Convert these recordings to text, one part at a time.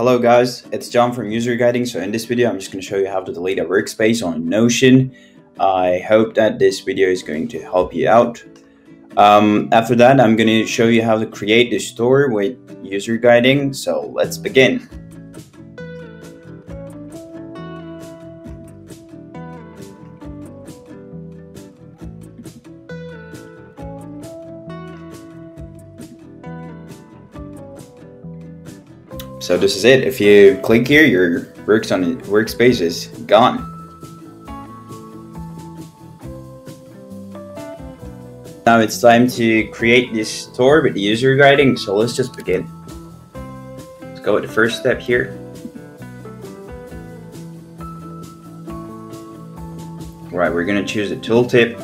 Hello guys, it's Can from UserGuiding. So in this video, I'm just going to show you how to delete a workspace on Notion. I hope that this video is going to help you out. Um, after that, I'm going to show you how to create the store with UserGuiding. So let's begin. So this is it. If you click here, your works on workspace is gone. Now it's time to create this store with the UserGuiding. So let's just begin. Let's go with the first step here. Right, we're gonna choose a tooltip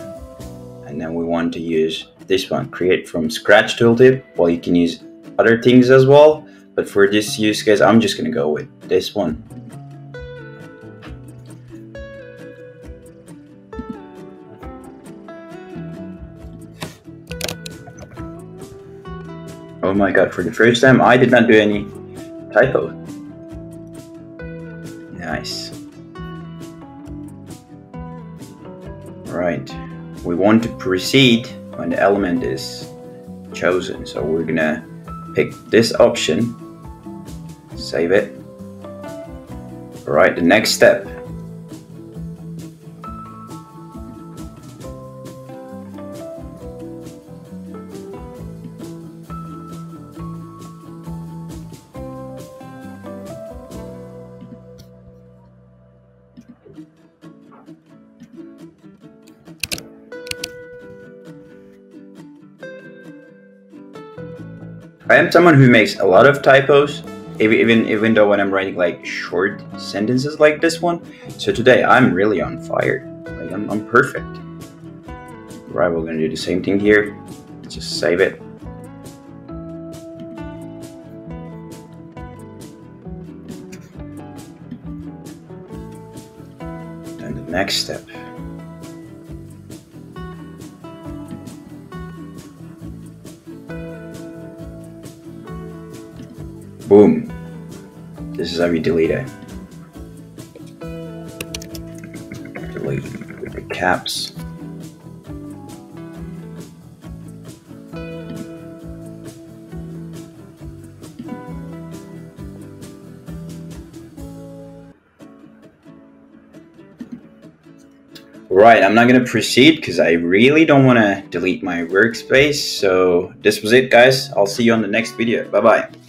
and then we want to use this one, create from scratch tooltip. Well, you can use other things as well but for this use case, I'm just gonna go with this one. Oh my god, for the first time, I did not do any typo. Nice. Right, we want to proceed when the element is chosen. So we're gonna pick this option save it. Alright, the next step. I am someone who makes a lot of typos, even even though when I'm writing like short sentences like this one. So today I'm really on fire. Like I'm, I'm perfect. Right, we're gonna do the same thing here. Just save it. Then the next step. Boom. This is how we delete it. Delete with the caps. Right, I'm not going to proceed because I really don't want to delete my workspace. So this was it, guys. I'll see you on the next video. Bye-bye.